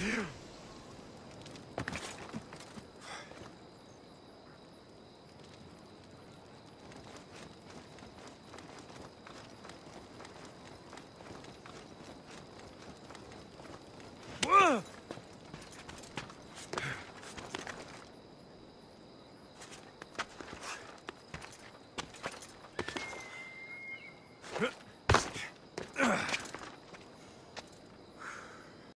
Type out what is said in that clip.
you